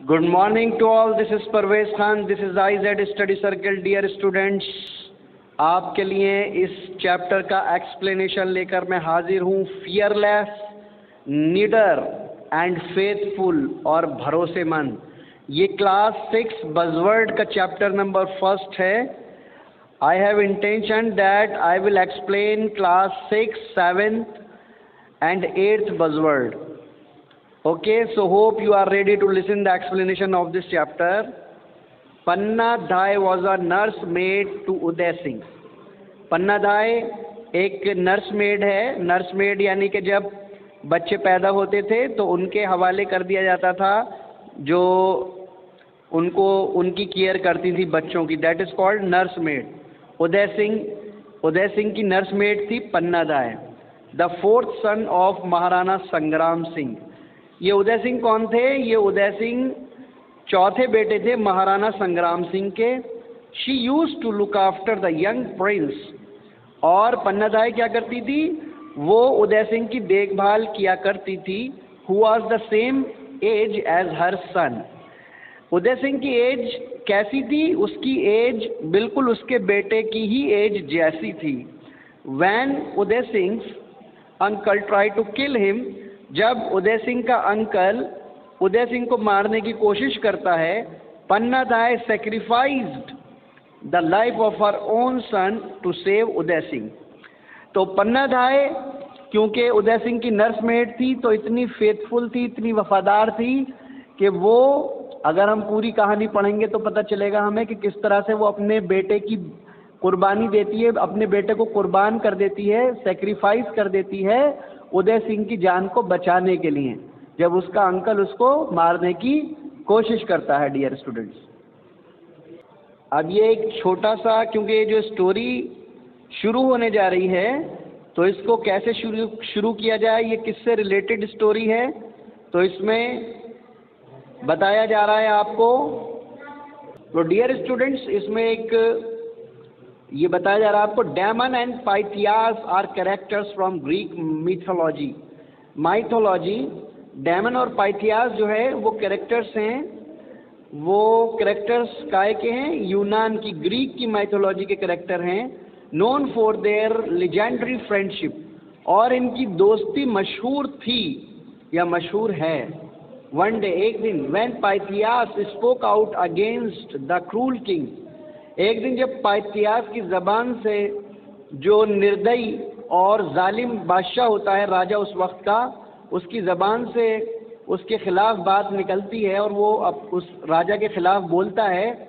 Good morning to all. This is Parvez Khan. This is IZ Study Circle. Dear students, आपके लिए इस chapter का explanation लेकर मैं हाजिर हूँ फियरलेस नीडर एंड फेथफुल और भरोसेमंद ये क्लास सिक्स बजवर्ड का चैप्टर नंबर फ़र्स्ट है I have intention that I will explain class six seventh and eighth buzzword Okay, so hope you are ready to listen the explanation of this chapter. Panna Dhai was a nursemaid to Uday Singh. Panna Dhai एक nurse made है। Nurse made यानी कि जब बच्चे पैदा होते थे तो उनके हवाले कर दिया जाता था जो उनको उनकी केयर करती थी बच्चों की। That is called nurse maid Uday Singh Uday Singh की नर्स मेड थी Panna Dhai the fourth son of Maharana Sangram Singh ये उदय सिंह कौन थे? ये उदय सिंह चौथे बेटे थे महाराणा संग्राम सिंह के। She use to look after the young prince और पन्नादाई क्या करती थी? वो उदय सिंह की देखभाल किया करती थी। Who was the same age as her son Uday Singh की एज कैसी थी? उसकी एज बिल्कुल उसके बेटे की ही एज जैसी थी। When Uday Singh uncle try to kill him जब उदय सिंह का अंकल उदय सिंह को मारने की कोशिश करता है, Panna Dhai sacrificed the life of her own son to save Uday Singh. तो पन्ना धाय क्योंकि उदय सिंह की नर्स मेड थी तो इतनी फेथफुल थी, इतनी वफादार थी कि वो, अगर हम पूरी कहानी पढ़ेंगे तो पता चलेगा हमें कि किस तरह से वो अपने बेटे की कुर्बानी देती है, अपने बेटे को कुर्बान कर देती है सेक्रीफाइस कर देती है उदय सिंह की जान को बचाने के लिए, जब उसका अंकल उसको मारने की कोशिश करता है डियर स्टूडेंट्स अब ये एक छोटा सा, क्योंकि ये जो स्टोरी शुरू होने जा रही है तो इसको कैसे शुरू शुरू किया जाए, ये किससे रिलेटेड स्टोरी है? तो इसमें बताया जा रहा है आपको। तो डियर स्टूडेंट्स इसमें एक ये बताया जा रहा है आपको Damon and Pythias are characters from Greek mythology mythology Damon और पाइथियास जो है, वो कैरेक्टर्स हैं, वो कैरेक्टर्स काय के हैं? यूनान की ग्रीक की माइथोलॉजी के कैरेक्टर हैं known for their legendary friendship और इनकी दोस्ती मशहूर थी, या मशहूर है। वन डे एक दिन when Pythias spoke out against the cruel king एक दिन जब पाइतियास की ज़बान से जो निर्दयी और जालिम बादशाह होता है राजा उस वक्त का, उसकी ज़बान से उसके ख़िलाफ़ बात निकलती है और वो अब उस राजा के ख़िलाफ़ बोलता है,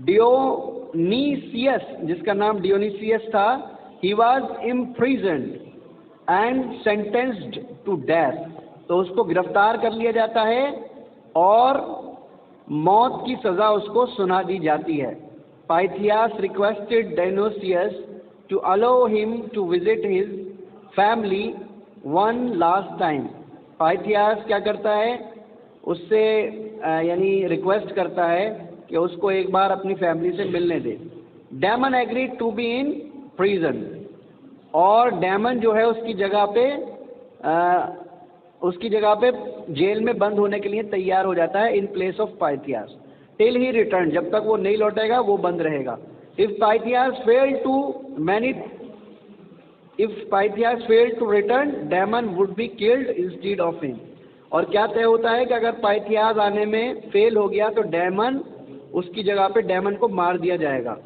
डियोनीसियस, जिसका नाम डियोनीसियस था he was imprisoned and sentenced to death तो उसको गिरफ़्तार कर लिया जाता है और मौत की सज़ा उसको सुना दी जाती है। Pythias requested Dionysius to allow him to visit his family one last time. Pythias क्या करता है? उससे यानी रिक्वेस्ट करता है कि उसको एक बार अपनी फैमिली से मिलने दे। Damon agreed to be in prison और डैमन जो है उसकी जगह पे आ, उसकी जगह पे जेल में बंद होने के लिए तैयार हो जाता है in place of Pythias till he return जब तक वो नहीं लौटेगा वो बंद रहेगा। If Pythias fail to many if Pythias fail to return Damon would be killed instead of him और क्या तय होता है कि अगर पाइथियास आने में फेल हो गया तो डैमन उसकी जगह पे डैमन को मार दिया जाएगा।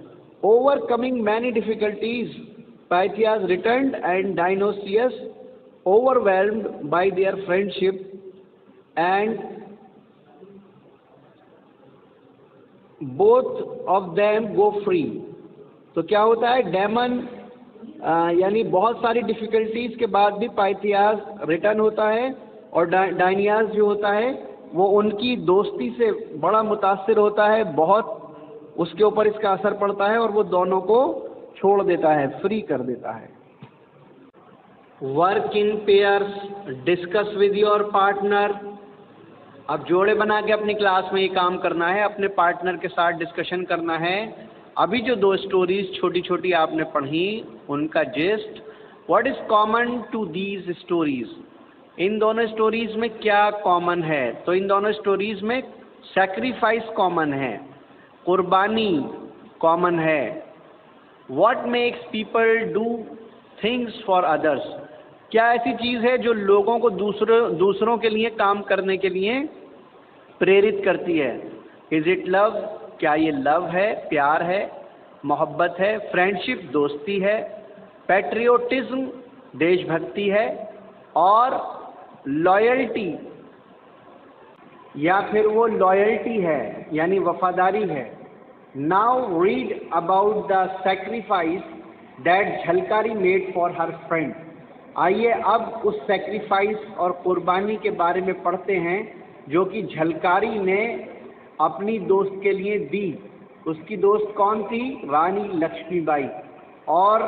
Overcoming many difficulties Pythias return and Dionysius overwhelmed by their friendship and both of them go free तो क्या होता है? डेमन यानी बहुत सारी डिफ़िकल्टीज़ के बाद भी पाइथियास रिटर्न होता है और डाइनियास जो होता है, वो उनकी दोस्ती से बड़ा मुतासर होता है, बहुत उसके ऊपर इसका असर पड़ता है और वो दोनों को छोड़ देता है फ्री कर देता है। Work in pairs discuss with your partner अब जोड़े बना के अपनी क्लास में ये काम करना है, अपने पार्टनर के साथ डिस्कशन करना है। अभी जो दो स्टोरीज छोटी छोटी आपने पढ़ी, उनका gist what is common to these stories इन दोनों स्टोरीज में क्या कॉमन है? तो इन दोनों स्टोरीज में सेक्रीफाइस कॉमन है, कुर्बानी कॉमन है। What makes people do things for others क्या ऐसी चीज़ है जो लोगों को दूसरों दूसरों के लिए काम करने के लिए प्रेरित करती है? इज़ इट लव क्या ये लव है? प्यार है? मोहब्बत है? फ्रेंडशिप दोस्ती है? पैट्रियोटिज्म देशभक्ति है? और लॉयल्टी या फिर वो लॉयल्टी है, यानी वफादारी है? Now read about the sacrifice that Jhalkari made for her friend आइए अब उस सेक्रीफाइस और कुर्बानी के बारे में पढ़ते हैं, जो कि झलकारी ने अपनी दोस्त के लिए दी। उसकी दोस्त कौन थी? रानी लक्ष्मीबाई। और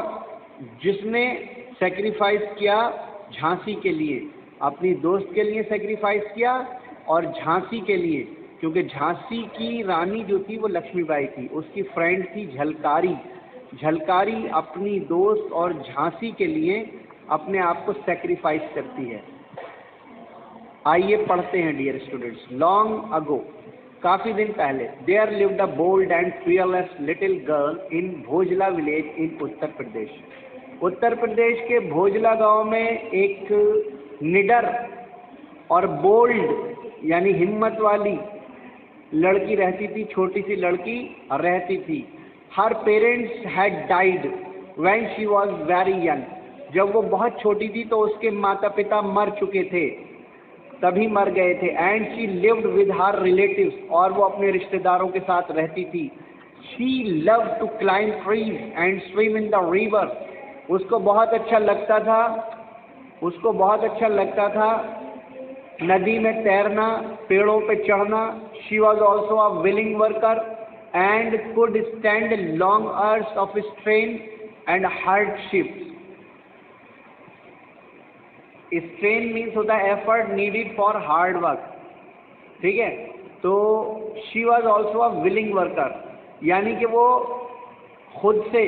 जिसने सेक्रीफाइस किया, झांसी के लिए। अपनी दोस्त के लिए सेक्रीफाइस किया और झांसी के लिए। क्योंकि झांसी की रानी जो थी, वो लक्ष्मीबाई थी। उसकी फ्रेंड थी झलकारी। झलकारी अपनी दोस्त और झांसी के लिए अपने आप को सेक्रीफाइस करती है। आइए पढ़ते हैं डियर स्टूडेंट्स लॉन्ग अगो काफ़ी दिन पहले there lived a bold and fearless little girl in Bhojla village in Uttar Pradesh Uttar Pradesh के भोजला गाँव में एक निडर और बोल्ड यानी हिम्मत वाली लड़की रहती थी, छोटी सी लड़की रहती थी। Her parents had died when she was very young जब वो बहुत छोटी थी तो उसके माता पिता मर चुके थे। तभी मर गए थे। And she lived with her relative और वो अपने रिश्तेदारों के साथ रहती थी। She love to climb trees and swim in the river उसको बहुत अच्छा लगता था। उसको बहुत अच्छा लगता था नदी में तैरना, पेड़ों पे चढ़ना। She was also a willing worker and could stand long hours of strain and hardships strain means होता है effort needed for hard work ठीक है? तो she was also a willing worker यानी कि वो खुद से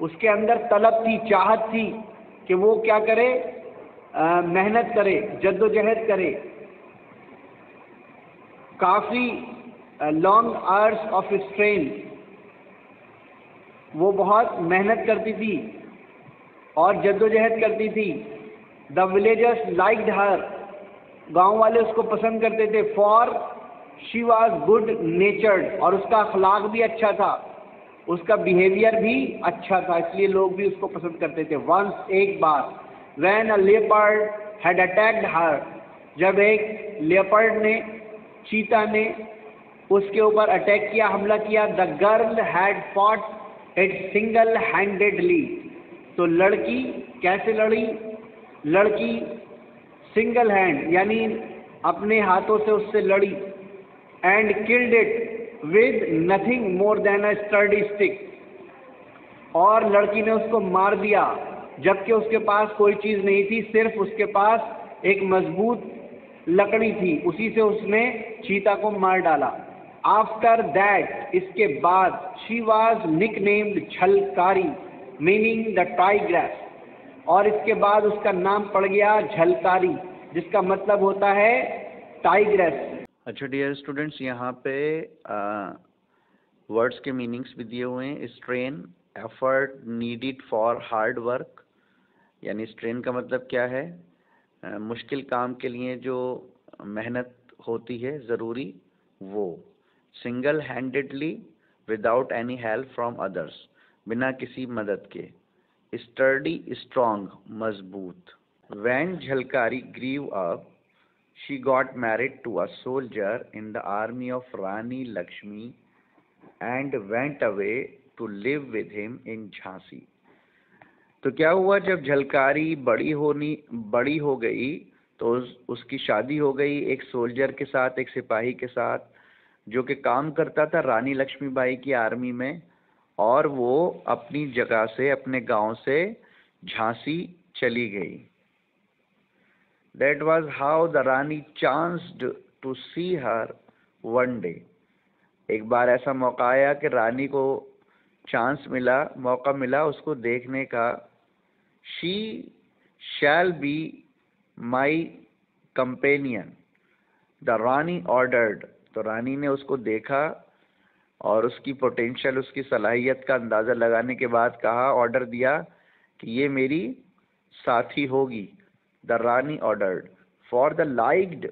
उसके अंदर तलब थी, चाहत थी कि वो क्या करे? मेहनत करे, जद्दोजहद करे। काफ़ी लॉन्ग आवर्स ऑफ़ स्ट्रेन वो बहुत मेहनत करती थी और जद्दोजहद करती थी। द विलेजर्स लाइक्ड हर गाँव वाले उसको पसंद करते थे. For she was good natured और उसका अखलाक भी अच्छा था. उसका बिहेवियर भी अच्छा था. इसलिए लोग भी उसको पसंद करते थे. वंस एक बार when a leopard had attacked her जब एक लेपर्ड ने चीता ने उसके ऊपर अटैक किया, हमला किया the girl had fought it single handedly तो लड़की कैसे लड़ी? लड़की सिंगल हैंड यानी अपने हाथों से उससे लड़ी and killed it with nothing more than a sturdy stick और लड़की ने उसको मार दिया, जबकि उसके पास कोई चीज़ नहीं थी, सिर्फ़ उसके पास एक मज़बूत लकड़ी थी, उसी से उसने चीता को मार डाला। आफ्टर दैट इसके बाद she was nicknamed Jhalkari meaning the tigress और इसके बाद उसका नाम पड़ गया झलकारी जिसका मतलब होता है टाइग्रेस अच्छा डियर स्टूडेंट्स यहाँ पे वर्ड्स के मीनिंग्स भी दिए हुए हैं। Strain effort needed for hard work यानी स्ट्रेन का मतलब क्या है? आ, मुश्किल काम के लिए जो मेहनत होती है ज़रूरी वो। Single handedly without any help from others बिना किसी मदद के। स्टडी स्ट्रांग मज़बूत। When Jhalkari grew up she got married to a soldier in the army of Rani Lakshmi and went away to live with him in Jhansi तो क्या हुआ, जब झलकारी बड़ी होनी, बड़ी हो गई तो उस, उसकी शादी हो गई एक सोल्जर के साथ, एक सिपाही के साथ, जो कि काम करता था रानी लक्ष्मीबाई की आर्मी में। और वो अपनी जगह से, अपने गाँव से झांसी चली गई। That was how the Rani chanced to see her one day एक बार ऐसा मौका आया कि रानी को चांस मिला, मौका मिला उसको देखने का। She shall be my companion the Rani ordered तो रानी ने उसको देखा और उसकी पोटेंशियल उसकी सलाहियत का अंदाज़ा लगाने के बाद कहा ऑर्डर दिया कि ये मेरी साथी होगी the Rani ordered for the liked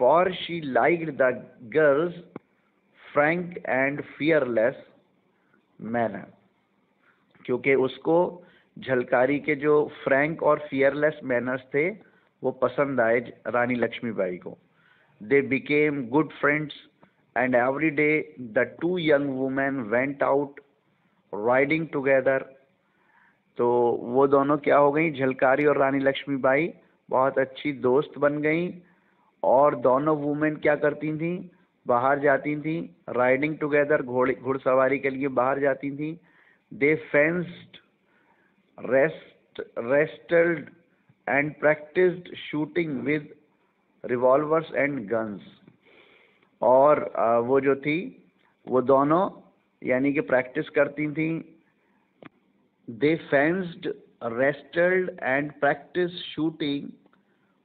for she liked the girl's frank and fearless manner क्योंकि उसको झलकारी के जो फ्रैंक और फियरलेस मैनर्स थे, वो पसंद आए रानी लक्ष्मीबाई को। They became good friends and every day the two young women went out riding together तो वो दोनों क्या हो गई? झलकारी और रानी लक्ष्मीबाई बहुत अच्छी दोस्त बन गई। और दोनों वुमेन क्या करती थी? बाहर जाती थी राइडिंग टुगेदर घोड़े, घुड़सवारी के लिए बाहर जाती थी। They fenced rest wrestled and practised shooting with revolvers and guns और वो जो थी, वो दोनों यानी कि प्रैक्टिस करती थी। They fenced wrestled and practice shooting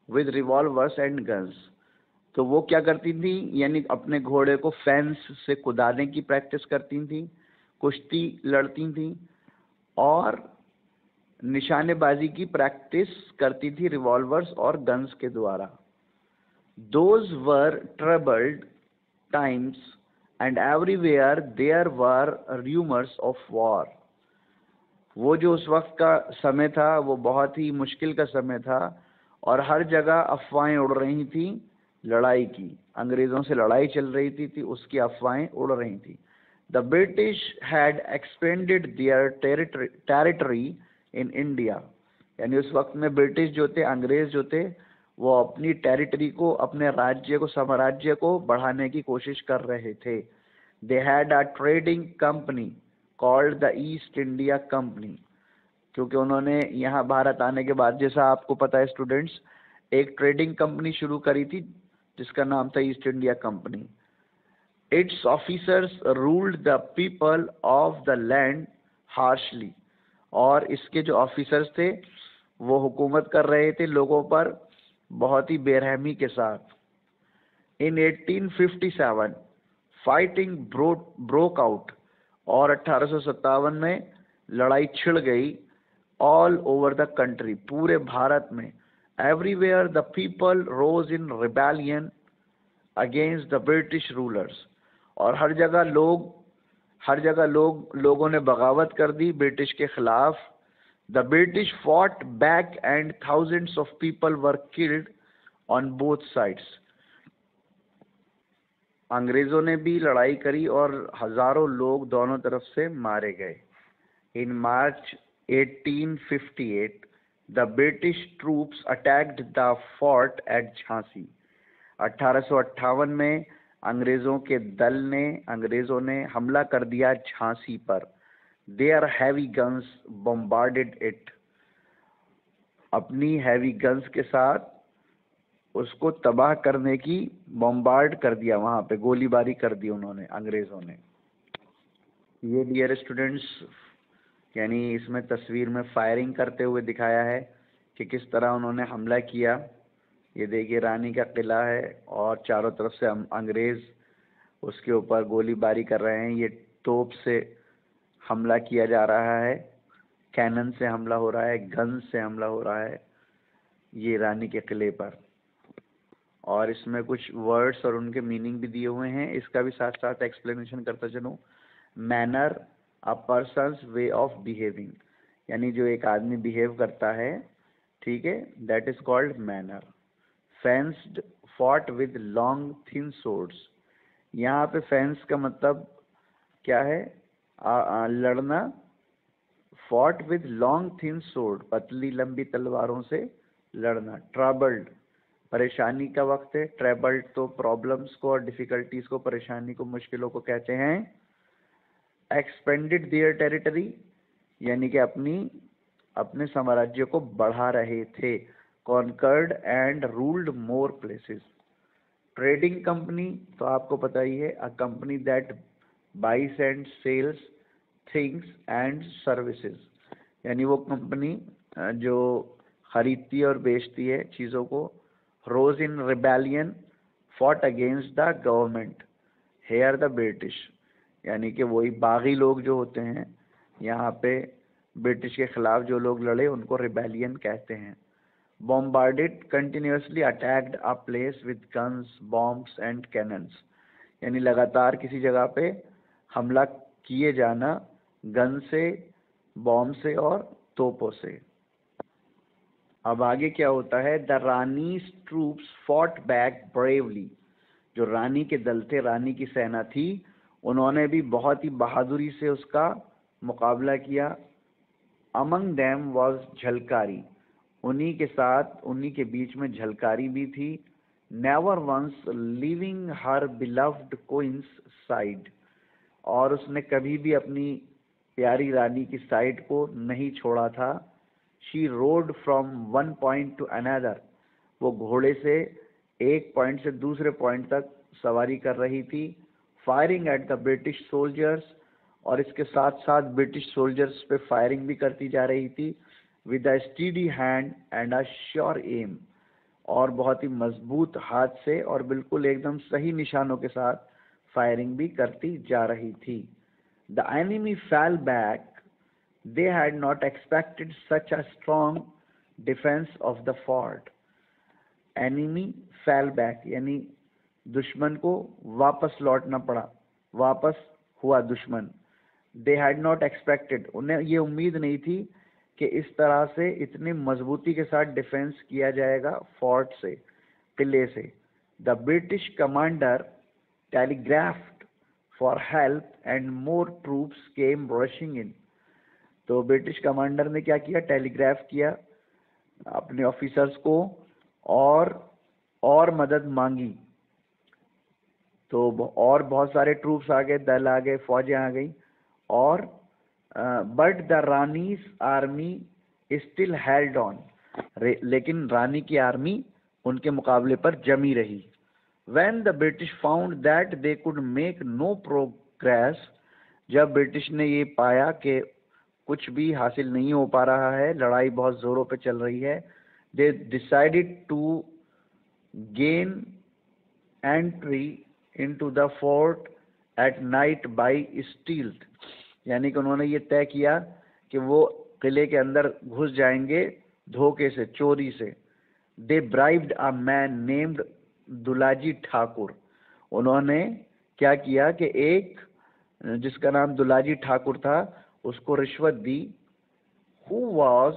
with revolvers and guns तो वो क्या करती थी, यानी अपने घोड़े को फैंस से कुदाने की प्रैक्टिस करती थी, कुश्ती लड़ती थी और निशानेबाजी की प्रैक्टिस करती थी रिवॉल्वर्स और गन्स के द्वारा। Those were troubled times and everywhere there were rumours of war वो जो उस वक्त का समय था वो बहुत ही मुश्किल का समय था और हर जगह अफवाहें उड़ रही थी लड़ाई की। अंग्रेज़ों से लड़ाई चल रही थी, थी उसकी अफवाहें उड़ रही थी। The British had expanded their territory in India यानी उस वक्त में ब्रिटिश जो थे अंग्रेज़ जो थे वो अपनी टेरिटरी को, अपने राज्य को, साम्राज्य को बढ़ाने की कोशिश कर रहे थे। They had a trading company called the East India Company क्योंकि उन्होंने यहाँ भारत आने के बाद, जैसा आपको पता है स्टूडेंट्स एक ट्रेडिंग कंपनी शुरू करी थी, जिसका नाम था East India Company its officers ruled the people of the land harshly और इसके जो ऑफिसर्स थे, वो हुकूमत कर रहे थे लोगों पर बहुत ही बेरहमी के साथ। इन 1857 फाइटिंग ब्रोक आउट और अठारह में लड़ाई छिड़ गई ऑल ओवर द कंट्री पूरे भारत में। Everywhere the people rose in rebellion against the British rulers और हर जगह लोग, हर जगह लोग, लोगों ने बगावत कर दी ब्रिटिश के खिलाफ। The British fought back and thousands of people were killed on both sides अंग्रेज़ों ने भी लड़ाई करी और हज़ारों लोग दोनों तरफ़ से मारे गए। In March 1858 the British troops attacked the fort at Jhansi अठारह में अंग्रेज़ों के दल ने, अंग्रेज़ों ने हमला कर दिया झांसी पर। Their heavy guns bombarded it अपनी हैवी गन्स के साथ उसको तबाह करने की बम्बार्ड कर दिया वहाँ पे, गोलीबारी कर दी उन्होंने, अंग्रेज़ों ने। ये डियर स्टूडेंट्स यानी इसमें तस्वीर में फायरिंग करते हुए दिखाया है कि किस तरह उन्होंने हमला किया। ये देखिए, रानी का किला है और चारों तरफ़ से अंग्रेज़ उसके ऊपर गोलीबारी कर रहे हैं। ये तोप से हमला किया जा रहा है। कैनन से हमला हो रहा है गन से हमला हो रहा है, ये रानी के किले पर। और इसमें कुछ वर्ड्स और उनके मीनिंग भी दिए हुए हैं। इसका भी साथ साथ एक्सप्लेनेशन करता चलूँ। Manner a person's way of behaving यानी जो एक आदमी बिहेव करता है, ठीक है that is called manner fenced fought with long thin swords यहाँ पे फेंस का मतलब क्या है? लड़ना fought with long thin sword पतली लंबी तलवारों से लड़ना ट्रबल्ड परेशानी का वक्त है ट्रेबल्ड तो प्रॉब्लम्स को और डिफिकल्टीज को, परेशानी को, मुश्किलों को कहते हैं। एक्सपेंडेड दियर टेरिटरी यानी कि अपनी, अपने साम्राज्य को बढ़ा रहे थे। Conquered and ruled more places trading company तो आपको पता ही है a company that buys and sells, things and services. यानी वो कंपनी जो खरीदती है और बेचती है चीज़ों को rose in rebellion fought against the government here the British यानी कि वही बागी लोग जो होते हैं, यहाँ पे ब्रिटिश के खिलाफ जो लोग लड़े, उनको रिबेलियन कहते हैं। Bombarded continuously attacked a place with guns, bombs and cannons. यानी लगातार किसी जगह पे हमला किए जाना गन से, बॉम्ब से और तोपों से। अब आगे क्या होता है? The Rani troops fought back bravely जो रानी के दल थे, रानी की सेना थी, उन्होंने भी बहुत ही बहादुरी से उसका मुकाबला किया। अमंग डैम वॉज़ झलकारी उन्हीं के साथ, उन्हीं के बीच में झलकारी भी थी। Never once leaving her beloved queen's side और उसने कभी भी अपनी प्यारी रानी की साइड को नहीं छोड़ा था। She rode from one point to another वो घोड़े से एक पॉइंट से दूसरे पॉइंट तक सवारी कर रही थी firing at the British soldiers और इसके साथ साथ ब्रिटिश सोल्जर्स पे फायरिंग भी करती जा रही थी with a steady hand and a sure aim और बहुत ही मज़बूत हाथ से और बिल्कुल एकदम सही निशानों के साथ फायरिंग भी करती जा रही थी। The enemy fell back they had not expected such a strong defence of the fort enemy fell back यानी दुश्मन को वापस लौटना पड़ा। वापस हुआ दुश्मन। दे हैड नॉट एक्सपेक्टेड उन्हें ये उम्मीद नहीं थी कि इस तरह से इतनी मजबूती के साथ डिफेंस किया जाएगा फोर्ट से, किले से। The British commander telegraphed for help and more troops came rushing in तो ब्रिटिश कमांडर ने क्या किया? टेलीग्राफ किया अपने ऑफिसर्स को और और मदद मांगी। तो और बहुत सारे ट्रूप्स आ गए, दल आ गए, फौजें आ गई और but the Rani's army still held on लेकिन रानी की आर्मी उनके मुकाबले पर जमी रही। When the British found that they could make no progress जब ब्रिटिश ने ये पाया कि कुछ भी हासिल नहीं हो पा रहा है, लड़ाई बहुत जोरों पे चल रही है they decided to gain entry into the fort at night by stealth यानी कि उन्होंने ये तय किया कि वो किले के अंदर घुस जाएँगे धोखे से, चोरी से। They bribed a man named Dulaji Thakur. उन्होंने क्या किया कि एक, जिसका नाम दुलाजी ठाकुर था, उसको रिश्वत दी। Who was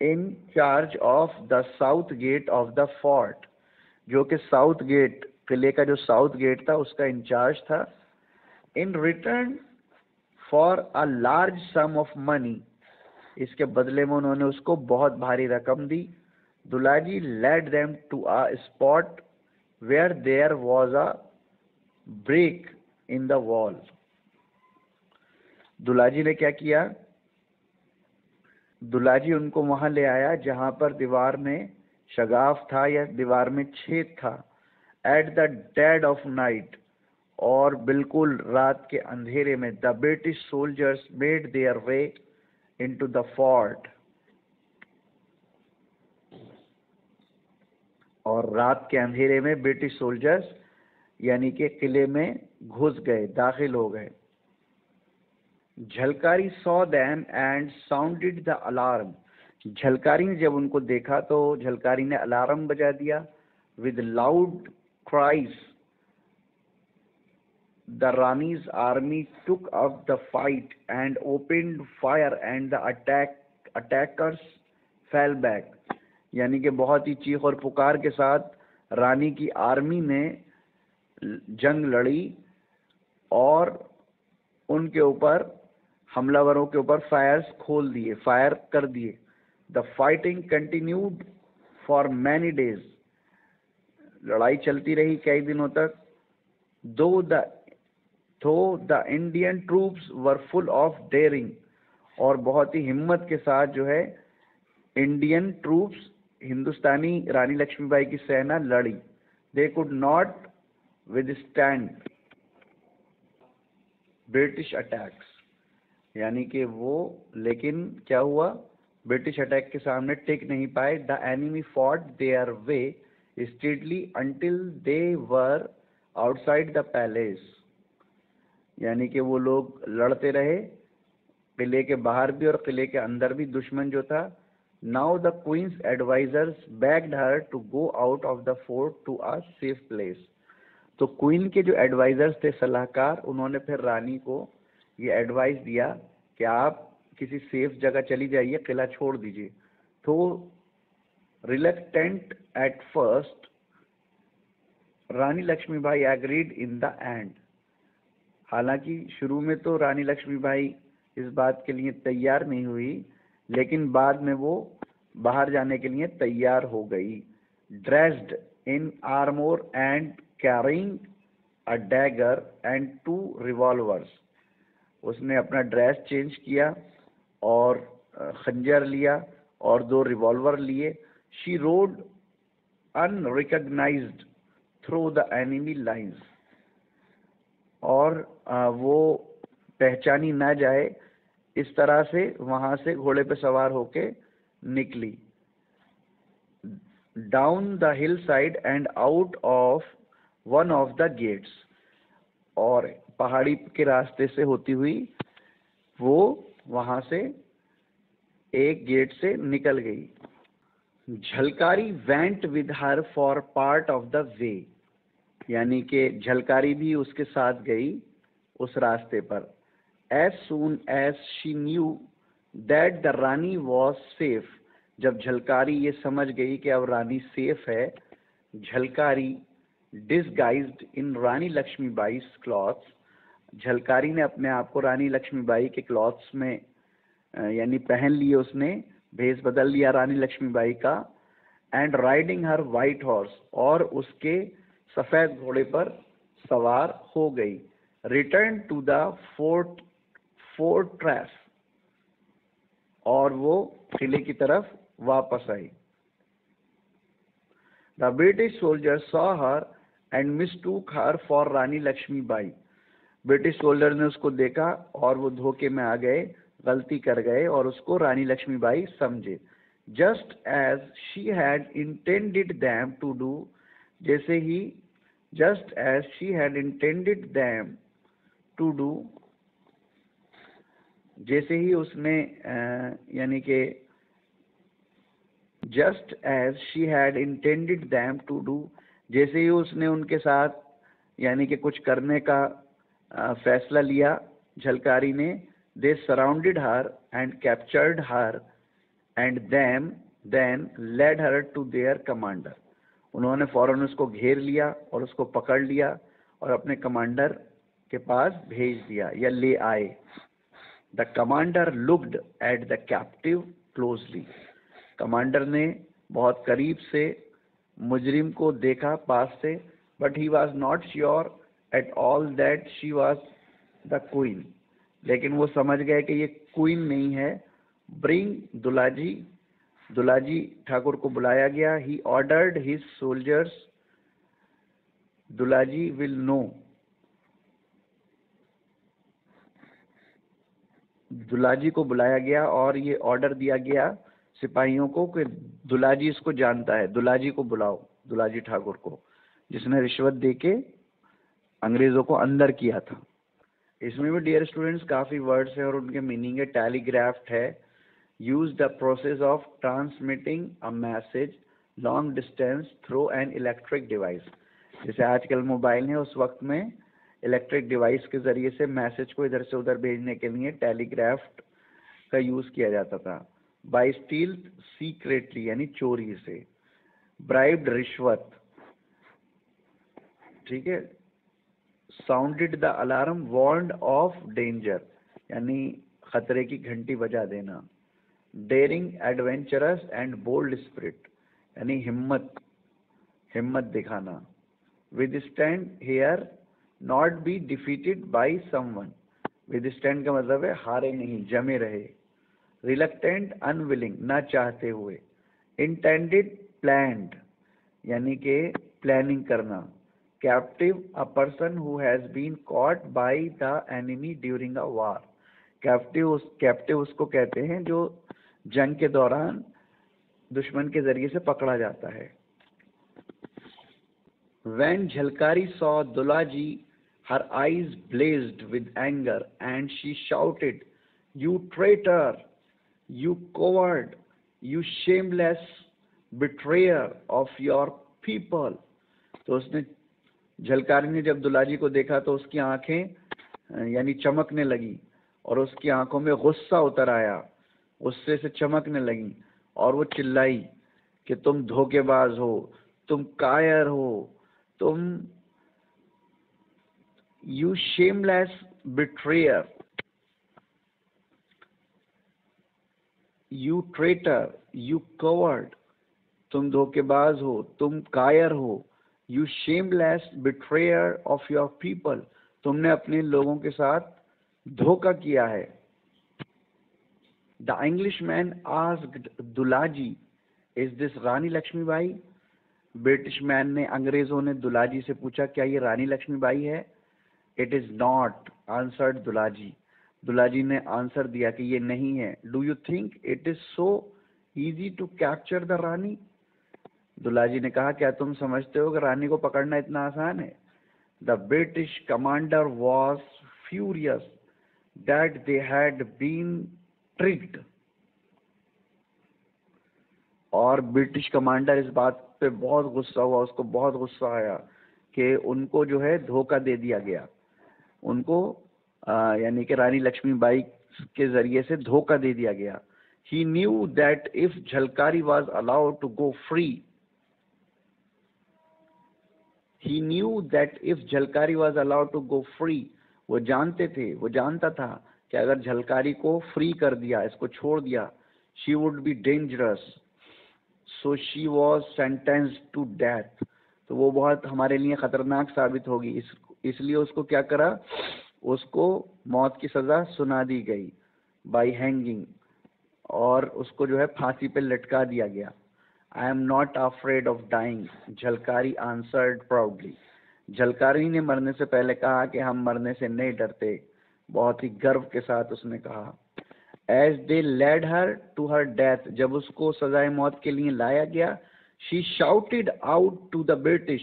in charge of the south gate of the fort जो कि साउथ गेट किले का जो साउथ गेट था, उसका इंचार्ज था। In return for a large sum of money इसके बदले में उन्होंने उसको बहुत भारी रकम दी। Dulaji led them to a spot where there was a break in the wall Dulaji ने क्या किया? दुलाजी उनको वहाँ ले आया, जहाँ पर दीवार में शगाफ था या दीवार में छेद था। At the dead of night और बिल्कुल रात के अंधेरे में the British soldiers made their way into the fort और रात के अंधेरे में ब्रिटिश सोल्जर्स यानी कि किले में घुस गए, दाखिल हो गए। Jhalkari saw them and sounded the alarm Jhalkari ने जब उनको देखा तो झलकारी ने अलार्म बजा दिया। With loud cries the Rani's army took up the fight and opened fire and the attack, attackers fell back यानी कि बहुत ही चीख और पुकार के साथ रानी की आर्मी ने जंग लड़ी और उनके ऊपर, हमलावरों के ऊपर फायर्स खोल दिए फायर कर दिए। The fighting continued for many days लड़ाई चलती रही कई दिनों तक। Though the though the Indian troops were full of daring और बहुत ही हिम्मत के साथ जो है इंडियन ट्रूप्स हिंदुस्तानी रानी लक्ष्मीबाई की सेना लड़ी। They could not withstand British attacks यानी कि वो, लेकिन क्या हुआ? ब्रिटिश अटैक के सामने टिक नहीं पाए। The enemy fought their way steadily until they were outside the palace यानी कि वो लोग लड़ते रहे। किले के बाहर भी और किले के अंदर भी दुश्मन जो था now the queen's advisers begged her to go out of the fort to a safe place तो क्वीन के जो एडवाइजर्स थे, सलाहकार, उन्होंने फिर रानी को ये एडवाइस दिया कि आप किसी सेफ़ जगह चली जाइए, किला छोड़ दीजिए। तो reluctant at first Rani Lakshmibai agreed in the end हालाँकि शुरू में तो रानी लक्ष्मीबाई इस बात के लिए तैयार नहीं हुई लेकिन बाद में वो बाहर जाने के लिए तैयार हो गई। Dressed in armour and carrying a dagger and two revolvers उसने अपना ड्रेस चेंज किया और खंजर लिया और दो रिवॉल्वर लिए। She rode unrecognised through the enemy lines और वो पहचानी ना जाए इस तरह से वहाँ से घोड़े पे सवार होके निकली। Down the hillside and out of one of the gates और पहाड़ी के रास्ते से होती हुई वो वहाँ से एक गेट से निकल गई। Jhalkari went with her for part of the way यानी कि झलकारी भी उसके साथ गई उस रास्ते पर। As soon as she knew that the Rani was safe जब झलकारी ये समझ गई कि अब रानी सेफ़ है, Jhalkari disguised in Rani Lakshmibai clothes Jhalkari ने अपने आप को रानी लक्ष्मीबाई के क्लॉथ्स में यानी पहन लिए उसने भेस बदल लिया रानी लक्ष्मीबाई का and riding her white horse और उसके सफ़ेद घोड़े पर सवार हो गई। Return to the fort fortress और वो किले की तरफ़ वापस आई। The British soldier saw her and mistook her for Rani Lakshmi Bai British soldier ने उसको देखा और वो धोखे में आ गए, गलती कर गए और उसको रानी लक्ष्मीबाई समझे। Just as she had intended them to do जैसे ही just as she had intended them to do जैसे ही उसने यानी कि just as she had intended them to do जैसे ही उसने उनके साथ, यानी कि कुछ करने का फैसला लिया, झलकारी ने they surrounded her and captured her and them then led her to their commander उन्होंने फ़ौरन उसको घेर लिया और उसको पकड़ लिया और अपने कमांडर के पास भेज दिया या ले आए। The commander looked at the captive closely commander ने बहुत करीब से मुजरिम को देखा पास से but he was not sure at all that she was the queen लेकिन वो समझ गए कि ये क्वीन नहीं है। ब्रिंग दुलाजी दुलाजी ठाकुर को बुलाया गया। He ordered his soldiers Dulaji will no Dulaji को बुलाया गया और ये ऑर्डर दिया गया सिपाहियों को कि दुलाजी इसको जानता है, दुलाजी को बुलाओ, दुलाजी ठाकुर को। जिसने रिश्वत देके अंग्रेज़ों को अंदर किया था। इसमें भी डियर स्टूडेंट्स काफ़ी वर्ड्स है और उनके मीनिंग है टेलीग्राफ्ट है। Use the process of transmitting a message long distance through an electric device जैसे आजकल मोबाइल है, उस वक्त में इलेक्ट्रिक डिवाइस के ज़रिए से मैसेज को इधर से उधर भेजने के लिए टेलीग्राफ्ट का यूज़ किया जाता था। बाई स्टील सीक्रेटली यानी चोरी से। ब्राइब्ड रिश्वत। ठीक है? Sounded the alarm warned of danger यानी खतरे की घंटी बजा देना। Daring adventurous and bold spirit यानी हिम्मत हिम्मत दिखाना। Withstand here not be defeated by someone withstand का मतलब है हारे नहीं, जमे रहे। रिलक्टेंट अनविलिंग ना चाहते हुए। इंटेंडेड प्लान यानी कि प्लानिंग करना। Captive a person who has been caught by the enemy during a war captive उस कैप्टिव उसको कहते हैं जो जंग के दौरान दुश्मन के ज़रिए से पकड़ा जाता है। When Jhalkari saw Dulaji, her eyes blazed with anger and she shouted, You traitor! You coward! You shameless betrayer of your people! तो उसने झलकारी ने जब दुलाजी को देखा तो उसकी आँखें यानी चमकने लगी और उसकी आँखों में गुस्सा उतर आया गुस्से से चमकने लगी और वो चिल्लाई कि तुम धोखेबाज हो तुम कायर हो तुम you shameless betrayer you traitor you coward तुम धोखेबाज हो, तुम कायर हो you shameless betrayer of your people तुमने अपने लोगों के साथ धोखा किया है। The Englishman asked Dulaji is this Rani Lakshmibai British man ने अंग्रेज़ों ने दुलाजी से पूछा, क्या ये रानी लक्ष्मीबाई है? It is not answered Dulaji. Dulaji ने आंसर दिया कि ये नहीं है। Do you think it is so easy to capture the Rani? Dulaji ने कहा, क्या तुम समझते हो कि रानी को पकड़ना इतना आसान है? The British commander was furious that they had been tricked और ब्रिटिश कमांडर इस बात पे बहुत गुस्सा हुआ, उसको बहुत गुस्सा आया कि उनको जो है धोखा दे दिया गया। उनको यानी कि रानी लक्ष्मीबाई के ज़रिए से धोखा दे दिया गया। He knew that if Jhalkari was allowed to go free he knew that if Jhalkari was allowed to go free वो जानते थे, वो जानता था कि अगर झलकारी को फ्री कर दिया, इसको छोड़ दिया she would be dangerous so she was sentence to death तो वो बहुत हमारे लिए खतरनाक साबित होगी। इस, इसलिए उसको क्या करा? उसको मौत की सजा सुना दी गई बाई हैंगिंग और उसको जो है फांसी पे लटका दिया गया। I am not afraid of dying Jhalkari answered proudly Jhalkari ने मरने से पहले कहा कि हम मरने से नहीं डरते। बहुत ही गर्व के साथ उसने कहा। As they led her to her death जब उसको सजाए मौत के लिए लाया गया she shouted out to the British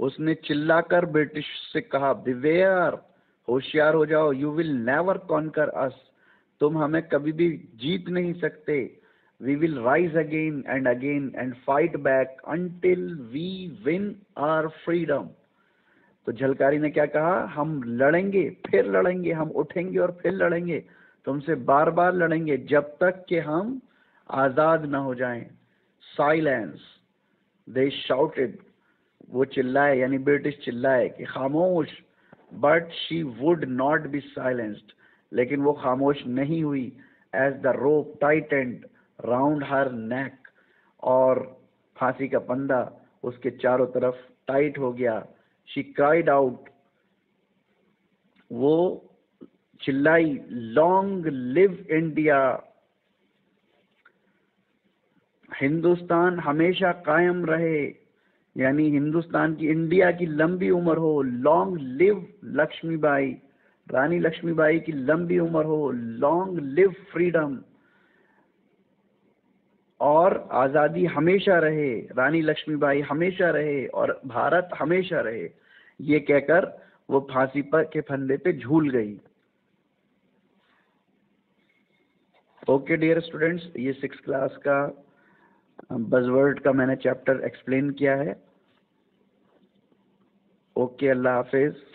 उसने चिल्लाकर ब्रिटिश से कहा, बिवेयर, होशियार हो जाओ you will never conquer us तुम हमें कभी भी जीत नहीं सकते. We will rise again and again and fight back until we win our freedom तो झलकारी ने क्या कहा, हम लड़ेंगे, फिर लड़ेंगे, हम उठेंगे और फिर लड़ेंगे. तुमसे बार बार लड़ेंगे जब तक कि हम आज़ाद ना हो जाएँ। साइलेंस दे शाउटेड वो चिल्लाए, यानी ब्रिटिश चिल्लाए कि खामोश। But she would not be silenced लेकिन वो खामोश नहीं हुई। As the rope tightened round her neck और फांसी का पंदा उसके चारों तरफ़ टाइट हो गया। शी क्राइड आउट वो चिल्लाई लॉन्ग लिव इंडिया हिंदुस्तान हमेशा कायम रहे, यानी हिंदुस्तान की इंडिया की लंबी उम्र हो। Long live Lakshmibai. रानी लक्ष्मीबाई की लंबी उम्र हो। लॉन्ग लिव फ्रीडम और आज़ादी हमेशा रहे। रानी लक्ष्मीबाई हमेशा रहे और भारत हमेशा रहे। ये कहकर वो फांसी पर के फंदे पे झूल गई। ओके डियर स्टूडेंट्स ये सिक्स क्लास का बजवर्ड का मैंने चैप्टर एक्सप्लेन किया है। ओके अल्लाह हाफिज़।